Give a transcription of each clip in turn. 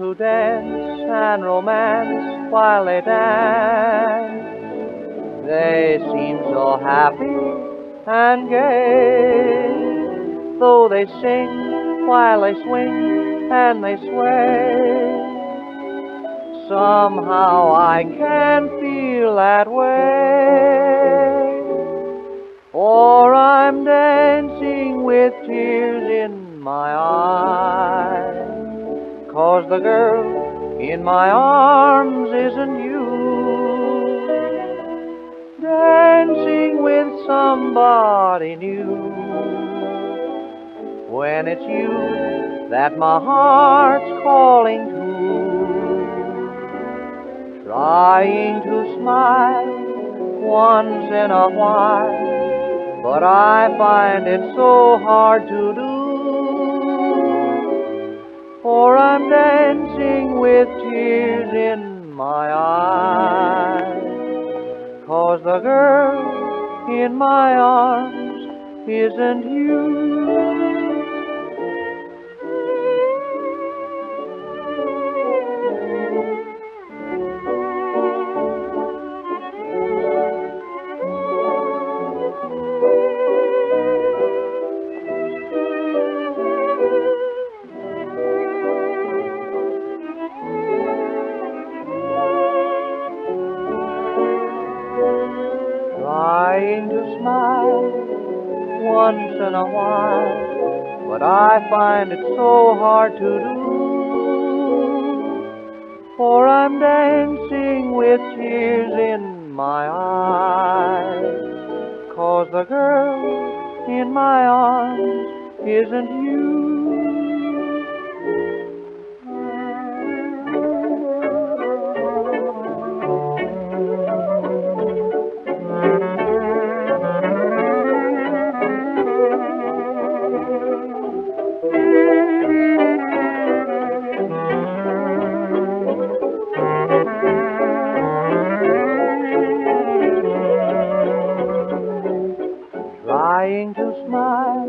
and romance while they dance. They seem so happy and gay, though they sing while they swing and they sway. Somehow I can feel that way, the girl in my arms isn't you. Dancing with somebody new. When it's you that my heart's calling to. Trying to smile once in a while, but I find it so hard to do. For I'm dancing with tears in my eyes. Cause the girl in my arms isn't you. Trying to smile once in a while, but I find it so hard to do. For I'm dancing with tears in my eyes, cause the girl in my arms isn't you. To smile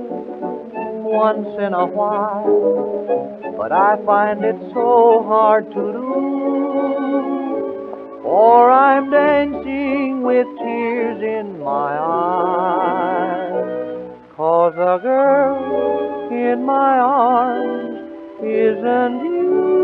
once in a while, but I find it so hard to do. For I'm dancing with tears in my eyes, cause the girl in my arms isn't you.